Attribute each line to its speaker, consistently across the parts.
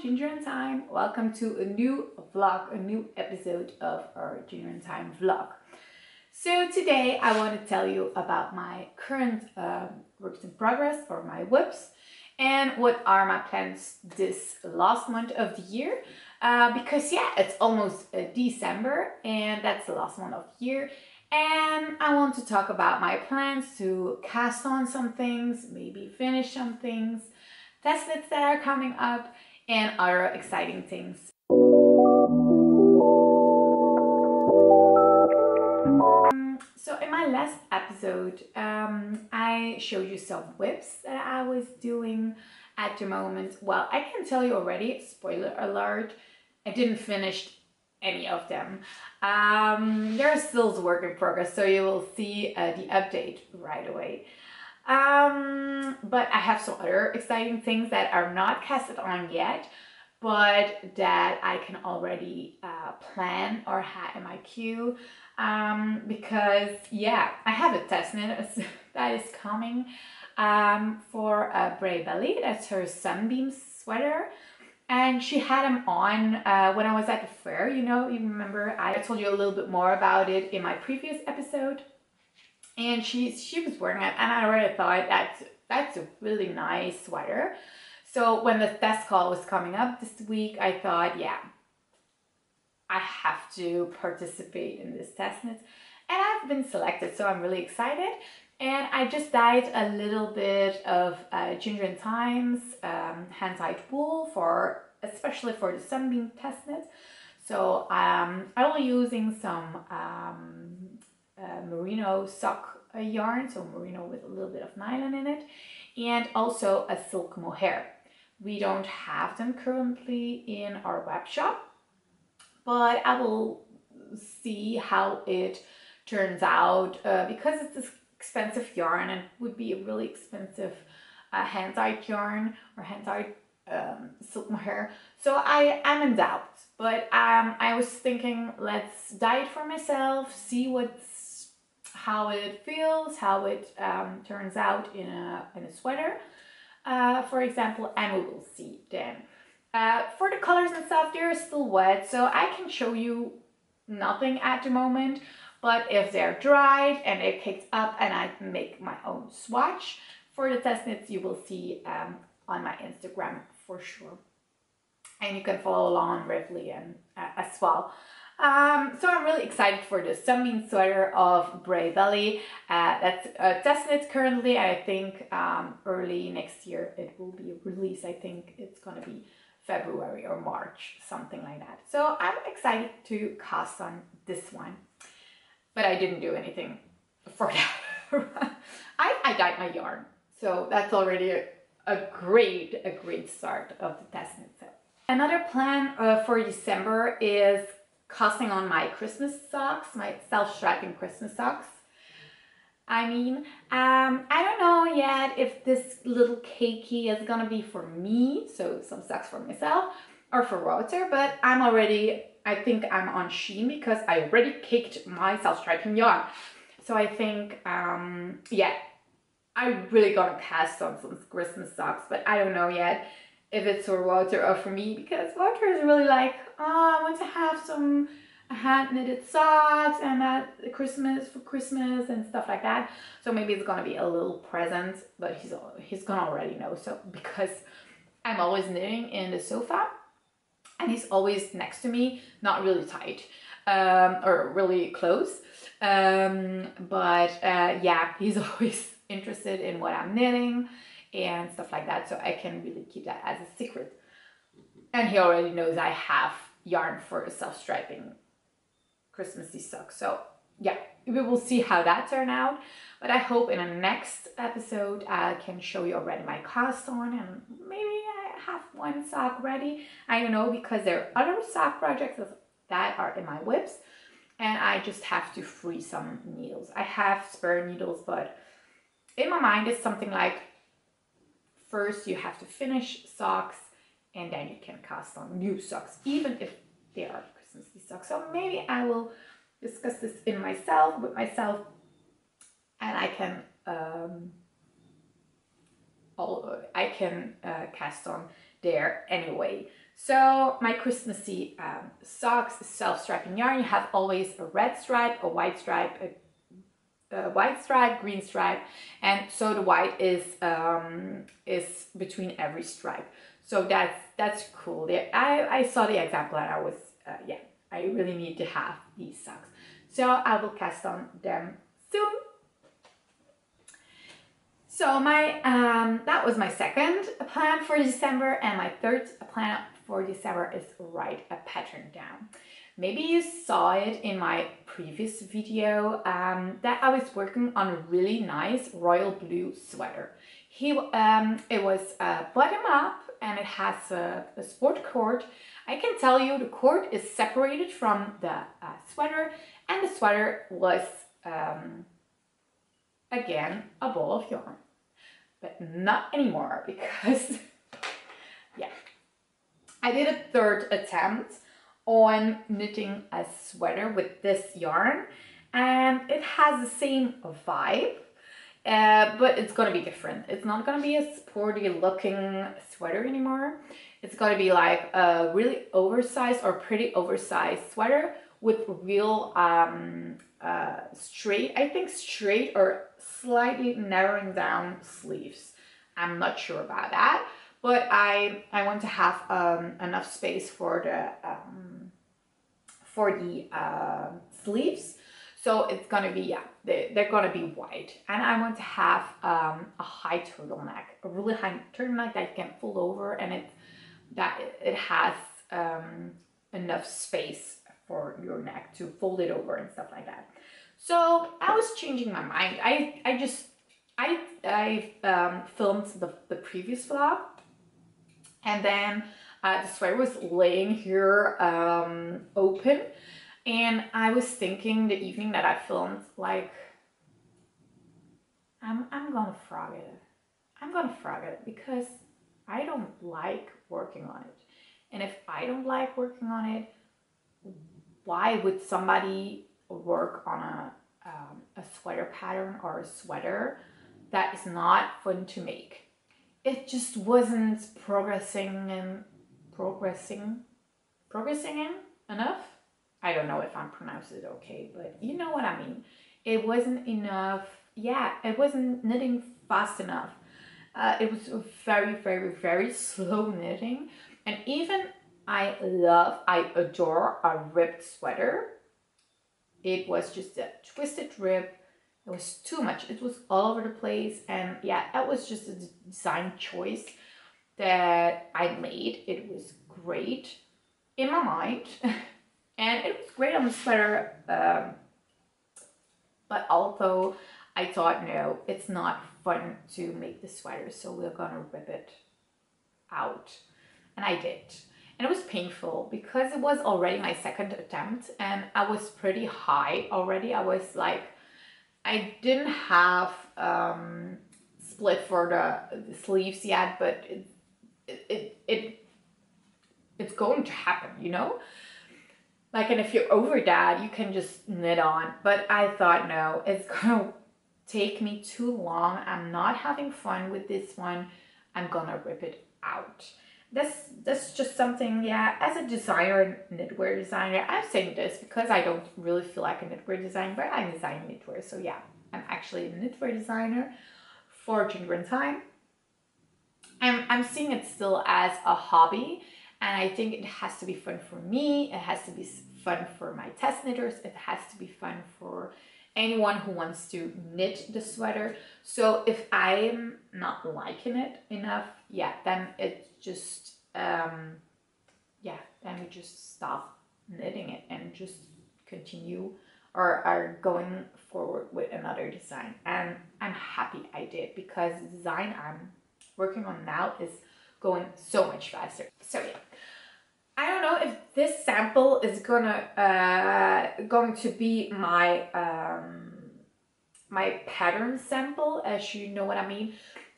Speaker 1: Ginger and Thyme. Welcome to a new vlog, a new episode of our Ginger and Thyme vlog. So today I want to tell you about my current uh, works in progress or my WIPs and what are my plans this last month of the year. Uh, because yeah, it's almost uh, December and that's the last month of the year. And I want to talk about my plans to cast on some things, maybe finish some things, test that are coming up, and other exciting things. So in my last episode, um, I showed you some WIPs that I was doing at the moment. Well, I can tell you already, spoiler alert, I didn't finish any of them. Um, they're still work in progress, so you will see uh, the update right away. Um, but I have some other exciting things that are not casted on yet, but that I can already uh, plan or have in my queue. Um, because yeah, I have a test that is coming um, for a Breibellie. That's her Sunbeam sweater. And she had them on uh, when I was at the fair, you know, you remember I told you a little bit more about it in my previous episode. And she, she was wearing it and I already thought that's, that's a really nice sweater. So when the test call was coming up this week, I thought, yeah, I have to participate in this test knit. And I've been selected, so I'm really excited. And I just dyed a little bit of uh, Ginger and Thyme's um, hand-dyed wool for, especially for the Sunbeam test knit. So um, I'm only using some um, uh, merino sock yarn, so merino with a little bit of nylon in it, and also a silk mohair. We don't have them currently in our web shop, but I will see how it turns out uh, because it's this expensive yarn and would be a really expensive uh, hand-dyed yarn or hand-dyed um, silk mohair. So I am in doubt, but um, I was thinking let's dye it for myself, see what's how it feels, how it um, turns out in a, in a sweater, uh, for example, and we will see then. Uh, for the colors and stuff, they're still wet, so I can show you nothing at the moment. But if they're dried and they picked up and I make my own swatch for the test knits, you will see um, on my Instagram for sure. And you can follow along on Ravelry and uh, as well. Um, so I'm really excited for the Sunbeam sweater of Breibellie. Uh, that's a test knit currently. I think um, early next year it will be released. I think it's gonna be February or March, something like that. So I'm excited to cast on this one, but I didn't do anything for that. I, I dyed my yarn, so that's already a, a great, a great start of the test knit. Another plan uh, for December is casting on my Christmas socks, my self-striping Christmas socks. I mean, um, I don't know yet if this little cakey is gonna be for me, so some socks for myself, or for Wouter, but I'm already, I think I'm on Sheen because I already caked my self-striping yarn. So I think, um, yeah, I really gonna cast on some Christmas socks, but I don't know yet if it's for Wouter or for me because Wouter is really like, oh, I want to have some hand knitted socks and that Christmas for Christmas and stuff like that. So maybe it's gonna be a little present, but he's he's gonna already know. So because I'm always knitting in the sofa and he's always next to me, not really tight um, or really close. Um, but uh, yeah, he's always interested in what I'm knitting and stuff like that. So I can really keep that as a secret. And he already knows I have yarn for self-striping Christmassy socks. So yeah, we will see how that turn out. But I hope in the next episode I can show you already my cast on and maybe I have one sock ready. I don't know because there are other sock projects that are in my WIPs and I just have to free some needles. I have spare needles, but in my mind it's something like first you have to finish socks and then you can cast on new socks, even if they are Christmassy socks. So maybe I will discuss this in myself, with myself, and I can um, all, I can uh, cast on there anyway. So my Christmassy um, socks, self-striping yarn, you have always a red stripe, a white stripe, a, a white stripe, green stripe, and so the white is um, is between every stripe. So that's that's cool. I, I saw the example and I was, uh, yeah, I really need to have these socks. So I will cast on them soon. So my um, that was my second plan for December and my third plan for December is write a pattern down. Maybe you saw it in my previous video um, that I was working on a really nice royal blue sweater. He, um, it was a bottom up and it has a, a, sport cord. I can tell you the cord is separated from the uh, sweater and the sweater was um, again a ball of yarn but not anymore because yeah I did a third attempt on knitting a sweater with this yarn and it has the same vibe uh, but it's gonna be different. It's not gonna be a sporty looking sweater anymore. It's gonna be like a really oversized or pretty oversized sweater with real um, uh, straight, I think straight or slightly narrowing down sleeves. I'm not sure about that but I I want to have um, enough space for the um, for the uh, sleeves. So it's gonna be yeah they, they're gonna be wide and I want to have um, a high turtleneck, a really high turtleneck that can fold over, and it that it has um, enough space for your neck to fold it over and stuff like that. So I was changing my mind. I I just I I um, filmed the the previous vlog and then uh, the sweater was laying here um, open. And I was thinking the evening that I filmed, like, I'm, I'm gonna frog it. I'm gonna frog it because I don't like working on it. And if I don't like working on it, why would somebody work on a, um, a sweater pattern or a sweater that is not fun to make? It just wasn't progressing and progressing progressing in enough? I don't know if i'm pronouncing it okay but you know what i mean. It wasn't enough. Yeah it wasn't knitting fast enough. Uh, it was very very very slow knitting. And even i love i adore a ribbed sweater. It was just a twisted rib it was too much. It was all over the place. And yeah, that was just a design choice that I made. It was great in my mind. and it was great on the sweater. Um, but although I thought, no, it's not fun to make the sweater. So we're going to rip it out. And I did. And it was painful because it was already my second attempt and I was pretty high already. I was like I didn't have um, split for the, the, sleeves yet, but it, it, it, it's going to happen, you know? Like, and if you're over that, you can just knit on. But I thought, no, it's to take me too long. I'm not having fun with this one. I'm gonna rip it out this this just something yeah as a designer knitwear designer i'm saying this because i don't really feel like a knitwear designer but i design knitwear so yeah i'm actually a knitwear designer for Ginger and Thyme. I'm i'm seeing it still as a hobby and i think it has to be fun for me it has to be fun for my test knitters it has to be fun for anyone who wants to knit the sweater. So if i'm not liking it enough yeah then it's just um, yeah then we just stop knitting it and just continue or are going forward with another design. And i'm happy i did because the design i'm working on now is going so much faster. So yeah I don't know if this sample is gonna uh, going to be my um, my pattern sample, as you know what I mean.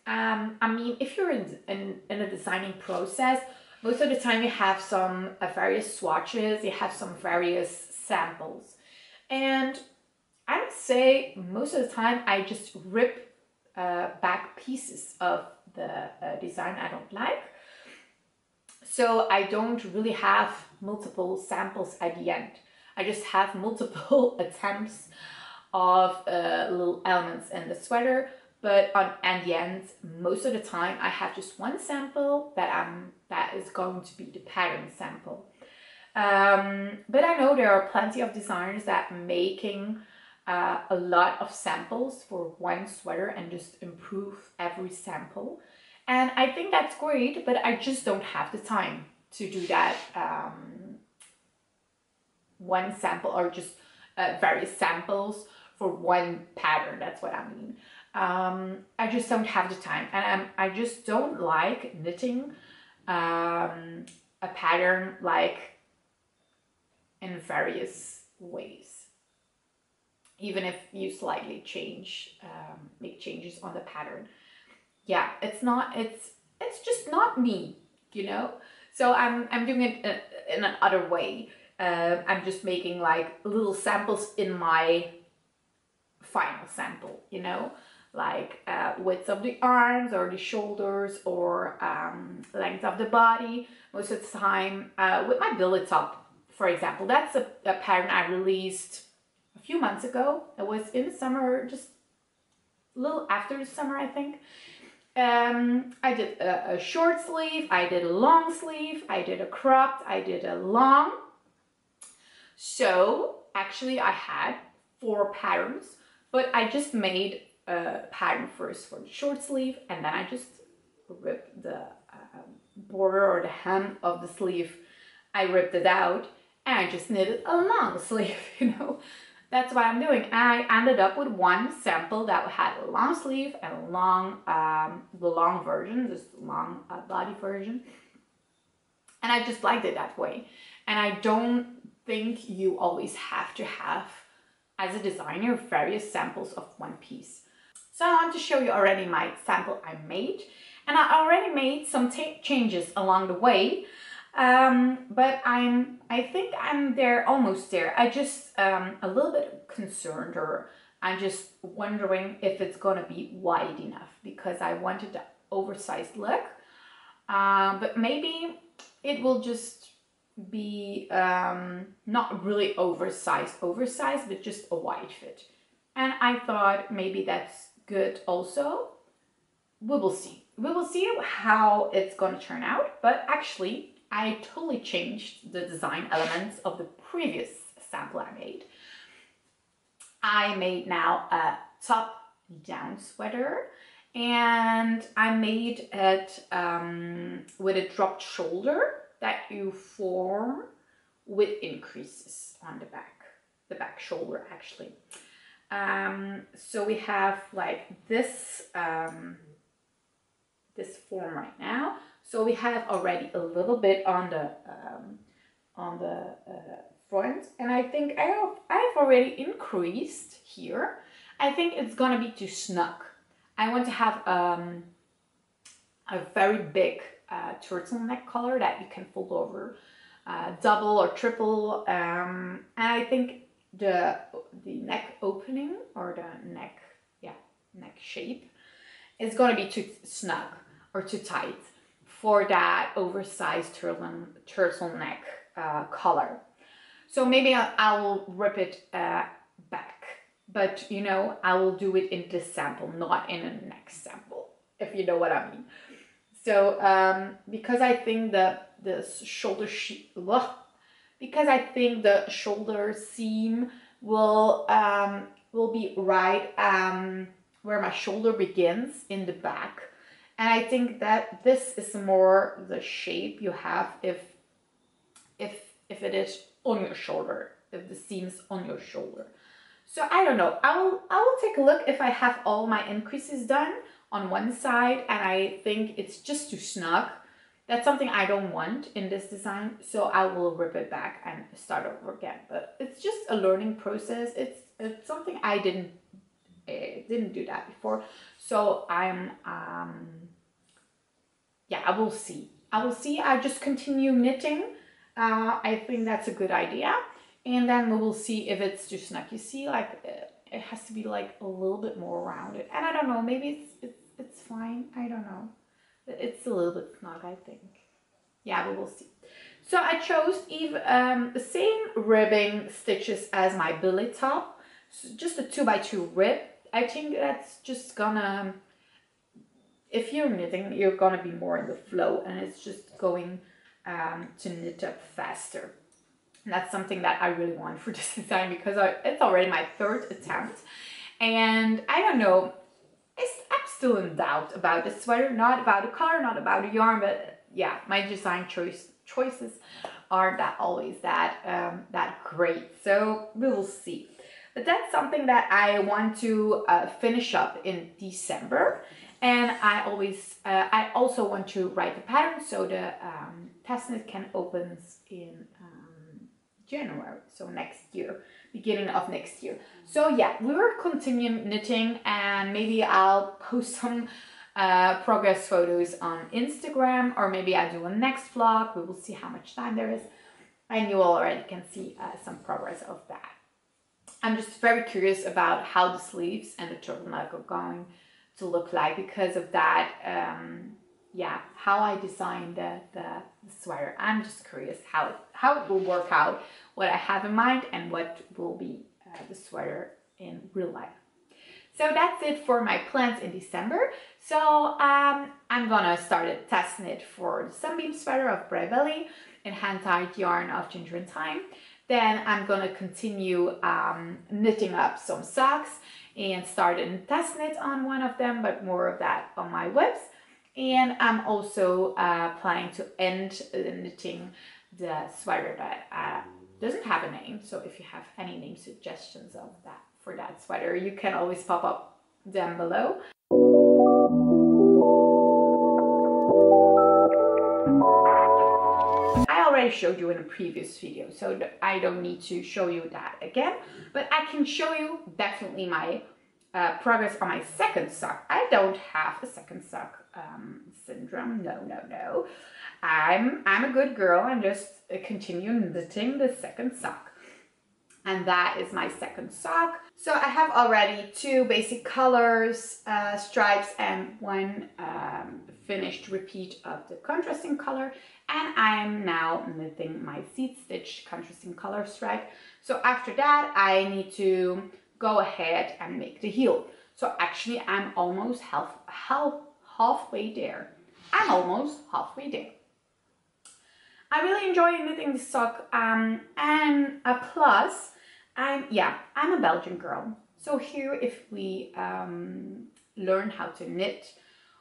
Speaker 1: Um, I mean, if you're in, in, in a designing process, most of the time you have some uh, various swatches, you have some various samples. And I would say most of the time I just rip uh, back pieces of the uh, design I don't like. So I don't really have multiple samples at the end. I just have multiple attempts of uh, little elements in the sweater but on at the end most of the time i have just one sample that i'm that is going to be the pattern sample um, but i know there are plenty of designers that making uh, a lot of samples for one sweater and just improve every sample and i think that's great but i just don't have the time to do that um, one sample or just uh, various samples for one pattern that's what i mean um, I just don't have the time and I'm, I just don't like knitting um, a pattern like in various ways. Even if you slightly change, um, make changes on the pattern. Yeah, it's not, it's, it's just not me, you know? So I'm, I'm doing it in, in another way. Uh, I'm just making like little samples in my final sample, you know? like uh, width of the arms or the shoulders or um, length of the body most of the time uh, with my billet top for example that's a, a, pattern I released a few months ago it was in the summer just a little after the summer I think um, I did a, a short sleeve I did a long sleeve I did a cropped I did a long so actually I had four patterns but I just made a pattern first for the short sleeve and then I just ripped the uh, border or the hem of the sleeve. I ripped it out and I just knitted a long sleeve, you know. That's what I'm doing. I ended up with one sample that had a long sleeve and a long, um, the long version, this long uh, body version. And I just liked it that way. And I don't think you always have to have, as a designer, various samples of one piece. So I want to show you already my sample I made. And I already made some changes along the way. Um, but I'm, I think I'm there, almost there. I just um, a little bit concerned or I'm just wondering if it's gonna be wide enough because I wanted the oversized look. Uh, but maybe it will just be um, not really oversized, oversized, but just a wide fit. And I thought maybe that's good also. We will see. We will see how it's going to turn out, but actually I totally changed the design elements of the previous sample I made. I made now a top down sweater and I made it um, with a dropped shoulder that you form with increases on the back, the back shoulder actually. Um, so we have like this, um, this form right now. So we have already a little bit on the, um, on the uh, front and I think I have, I've already increased here. I think it's gonna be too snug. I want to have um, a very big uh, turtleneck collar that you can fold over uh, double or triple um, and I think the the neck opening or the neck yeah neck shape is to be too snug or too tight for that oversized turtle turtleneck uh, collar so maybe I, I will rip it uh, back but you know I will do it in this sample not in a next sample if you know what I mean so um, because I think the the shoulder because I think the shoulder seam will um, will be right um, where my shoulder begins in the back. And I think that this is more the shape you have if if if it is on your shoulder, if the seam is on your shoulder. So I don't know. I will I will take a look if I have all my increases done on one side and I think it's just too snug that's something I don't want in this design, so I will rip it back and start over again. But it's just a learning process. It's it's something I didn't uh, didn't do that before, so I'm um yeah I will see. I will see. I just continue knitting. Uh, I think that's a good idea, and then we will see if it's too snug. You see, like it has to be like a little bit more rounded, and I don't know. Maybe it's it's, it's fine. I don't know. It's a little bit snug, I think. yeah, we will see. So I chose even um, the same ribbing stitches as my billy top, so just a two by two rib. I think that's just gonna, if you're knitting, you're gonna be more in the flow and it's just going um, to knit up faster. And that's something that I really want for this design because I, it's already my third attempt. And I don't know, I'm still in doubt about the sweater, not about the color, not about the yarn, but yeah, my design choice choices aren't that always that um, that great. So we will see. But that's something that I want to uh, finish up in December. And I always, uh, I also want to write the pattern so the um, test knit can opens in um, January, so next year, beginning of next year. So yeah, we will continue knitting and maybe I'll post some uh, progress photos on Instagram or maybe I'll do a next vlog. We will see how much time there is and you already can see uh, some progress of that. I'm just very curious about how the sleeves and the turtleneck are going to look like because of that. Um, yeah, how I designed the, the, sweater. I'm just curious how it, how it will work out, what I have in mind and what will be uh, the sweater in real life. So that's it for my plans in December. So um, I'm gonna start a test knit for the Sunbeam sweater of Bray in hand-dyed yarn of Ginger and Thyme. Then I'm gonna continue um, knitting up some socks and start a test knit on one of them, but more of that on my webs. And I'm also uh, planning to end knitting the sweater that uh, doesn't have a name. So if you have any name suggestions of that for that sweater, you can always pop up down below. I already showed you in a previous video, so I don't need to show you that again, but I can show you definitely my uh, progress on my second sock. I don't have a second sock um, syndrome, no, no, no. I'm, I'm a good girl I'm just uh, continue knitting the second sock. And that is my second sock. So I have already two basic colors, uh, stripes and one um, finished repeat of the contrasting color and I'm now knitting my seed stitch contrasting color stripe. So after that I need to go ahead and make the heel. So actually I'm almost half, half, halfway there. I'm almost halfway there. I really enjoy knitting this sock um, and a plus, I'm, yeah, I'm a Belgian girl. So here if we um, learn how to knit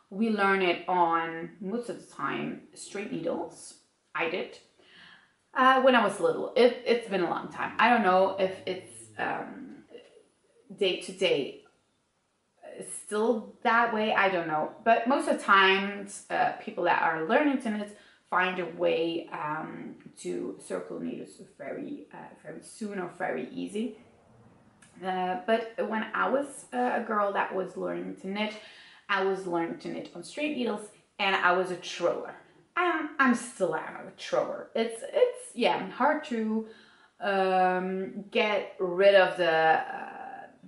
Speaker 1: we learn it on most of the time straight needles. I did uh, when I was little. It, it's been a long time. I don't know if it's um, day to day still that way. I don't know. But most of the times, uh, people that are learning to knit find a way um, to circle needles very, uh, very soon or very easy. Uh, but when I was uh, a girl that was learning to knit, I was learning to knit on straight needles and I was a trower. I'm, I'm still am a trower. It's, it's yeah, hard to um, get rid of the, uh,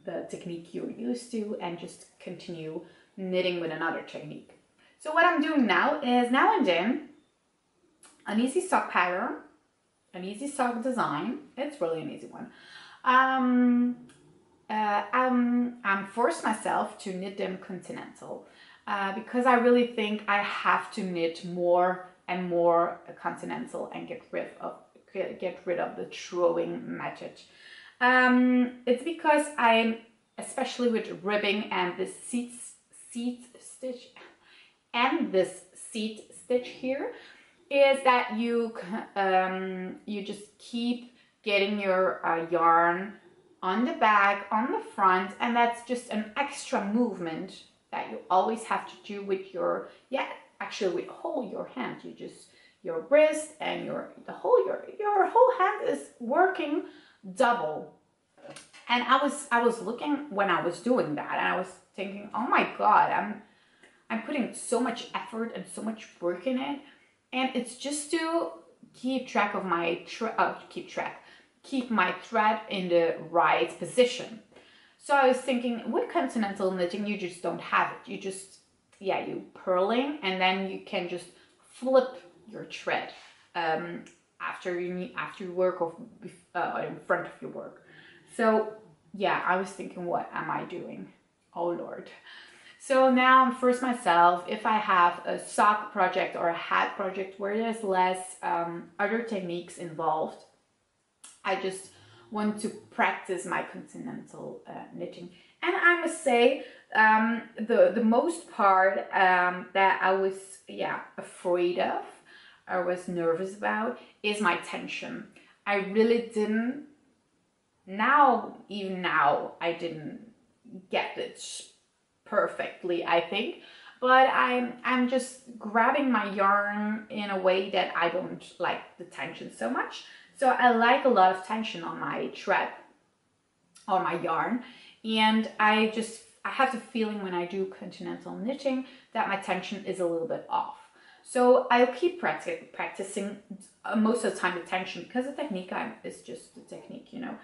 Speaker 1: the technique you're used to and just continue knitting with another technique. So what I'm doing now is now and then an easy sock pattern, an easy sock design. It's really an easy one. Um, uh, I'm, I'm forced myself to knit them continental uh, because I really think I have to knit more and more continental and get rid of get rid of the throwing method. Um, it's because I'm especially with ribbing and this seat seed stitch and this seed stitch here is that you um, you just keep getting your uh, yarn on the back, on the front, and that's just an extra movement that you always have to do with your, yeah, actually with whole your hand. You just, your wrist and your, the whole, your, your whole hand is working double. And I was, I was looking when I was doing that and I was thinking, oh my God, I'm, I'm putting so much effort and so much work in it. And it's just to keep track of my, tra uh, keep track, keep my thread in the right position. So I was thinking with continental knitting, you just don't have it. You just, yeah, you purling and then you can just flip your thread um, after you after you work or uh, in front of your work. So yeah, I was thinking, what am I doing? Oh Lord. So now I'm first myself. If I have a sock project or a hat project where there's less um, other techniques involved, I just want to practice my continental uh, knitting. And I must say, um, the the most part um, that I was yeah afraid of, or was nervous about, is my tension. I really didn't. Now, even now, I didn't get it perfectly. I think, but I'm I'm just grabbing my yarn in a way that I don't like the tension so much. So I like a lot of tension on my thread, on my yarn, and I just I have the feeling when I do continental knitting that my tension is a little bit off. So I'll keep practicing, practicing uh, most of the time the tension because the technique I'm, is just the technique, you know.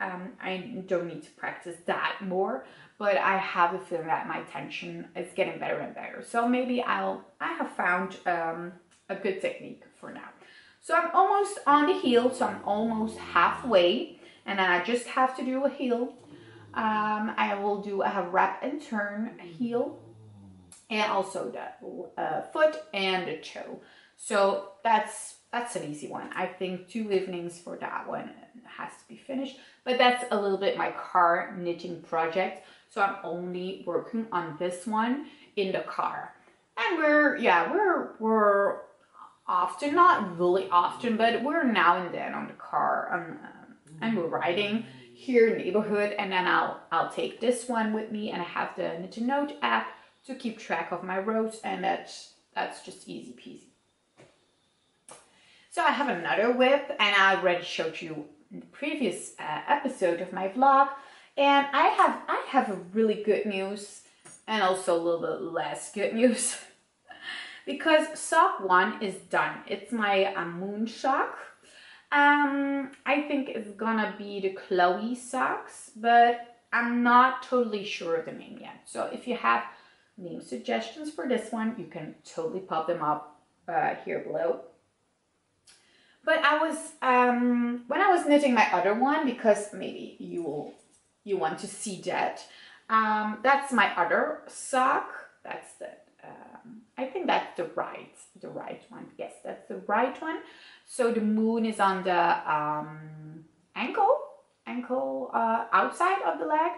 Speaker 1: Um, I don't need to practice that more, but I have a feeling that my tension is getting better and better. So maybe I'll I have found um, a good technique for now. So I'm almost on the heel, so I'm almost halfway, and then I just have to do a heel um, I will do a wrap and turn heel and also the uh, foot and the toe. So that's that's an easy one. I think two evenings for that one has to be finished. But that's a little bit my car knitting project. So I'm only working on this one in the car. And we're yeah, we're we're often, not really often, but we're now and then on the car um, and we're riding here neighborhood and then I'll I'll take this one with me and I have the Knit to Note app to keep track of my rows and that's that's just easy peasy. So I have another WIP and I already showed you in the previous uh, episode of my vlog and I have I have a really good news and also a little bit less good news because sock one is done. It's my uh, moon sock um, I think it's gonna be the Chloe socks, but I'm not totally sure of the name yet. So if you have name suggestions for this one, you can totally pop them up uh, here below. But I was, um, when I was knitting my other one, because maybe you will, you want to see that, um, that's my other sock. That's the, um, I think that's the right, the right one. Yes, that's the right one. So the moon is on the um, ankle, ankle uh, outside of the leg.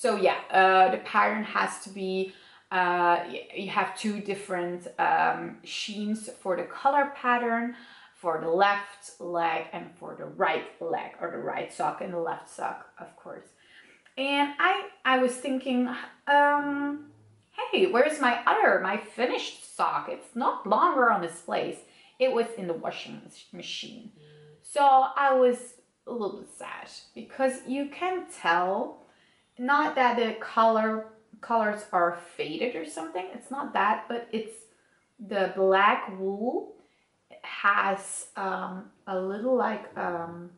Speaker 1: So yeah, uh, the pattern has to be, uh, you have two different um, sheens for the color pattern for the left leg and for the right leg or the right sock and the left sock, of course. And I, I was thinking, um, hey, where's my other, my finished sock? It's not longer on this place. It was in the washing machine. So I was a little bit sad because you can tell, not that the color colors are faded or something. It's not that, but it's the black wool has um, a little like um,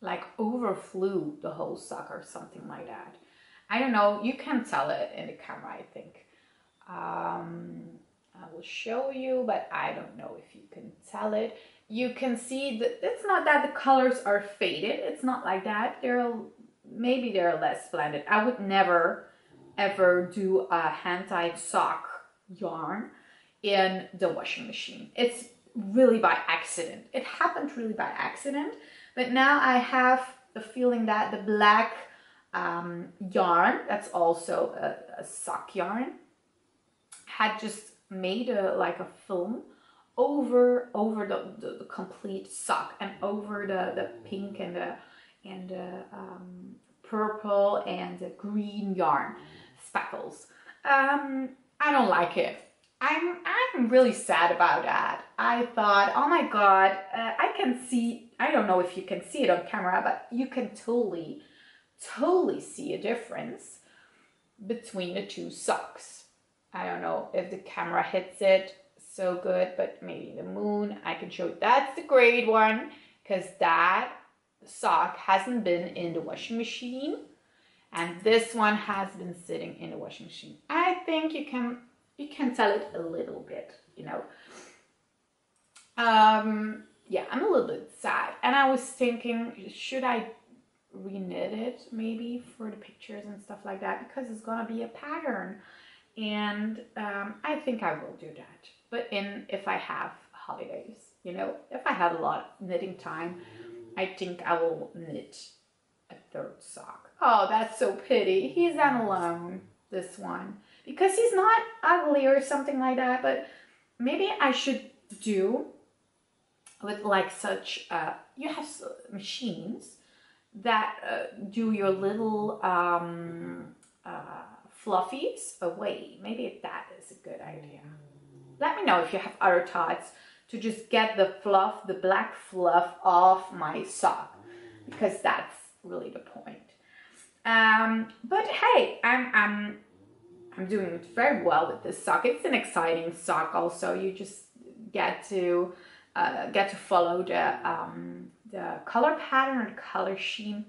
Speaker 1: like overflew the whole sock or something like that. I don't know, you can tell it in the camera, I think. Um, I will show you, but I don't know if you can tell it. You can see that it's not that the colors are faded. It's not like that. They're maybe they're less blended. I would never ever do a hand-dyed sock yarn in the washing machine. It's really by accident. It happened really by accident, but now I have the feeling that the black um, yarn, that's also a, a, sock yarn, had just made a like a film over over the, the, the complete sock and over the, the pink and the and um, purple and green yarn speckles. Um, I don't like it. I'm I'm really sad about that. I thought, oh my god, uh, I can see. I don't know if you can see it on camera, but you can totally totally see a difference between the two socks. I don't know if the camera hits it so good, but maybe the moon, I can show. That's the grade one because that sock hasn't been in the washing machine and this one has been sitting in the washing machine. I think you can you can tell it a little bit, you know. Um, yeah, I'm a little bit sad. And I was thinking, should I reknit it maybe for the pictures and stuff like that? Because it's gonna be a pattern. And um, I think I will do that. But in if I have holidays, you know, if I have a lot of knitting time, I think I will knit a third sock. Oh, that's so pity. He's on alone, this one. Because he's not ugly or something like that, but maybe I should do with like such, uh, you have machines that uh, do your little um, uh, fluffies away. Maybe that is a good idea. Let me know if you have other thoughts to just get the fluff, the black fluff off my sock because that's really the point. Um, but hey, I'm, I'm, I'm doing very well with this sock. It's an exciting sock also. You just get to uh, get to follow the, um, the color pattern or the color scheme.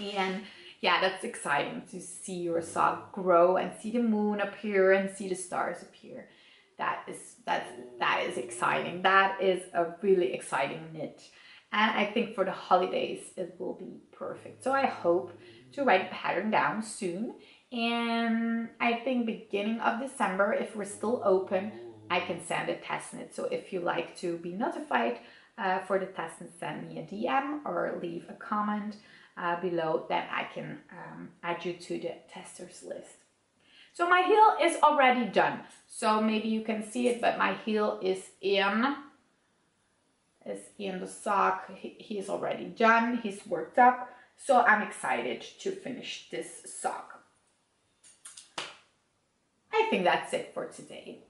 Speaker 1: And yeah, that's exciting to see your sock grow and see the moon appear and see the stars appear. That is that's that is exciting. That is a really exciting knit. And I think for the holidays it will be perfect. So I hope to write the pattern down soon. And I think beginning of December, if we're still open, I can send a test knit. So if you like to be notified uh, for the test and send me a DM or leave a comment uh, below, then I can um, add you to the testers list. So my heel is already done. So maybe you can see it, but my heel is in, is in the sock. He, he's already done, he's worked up. So I'm excited to finish this sock. I think that's it for today.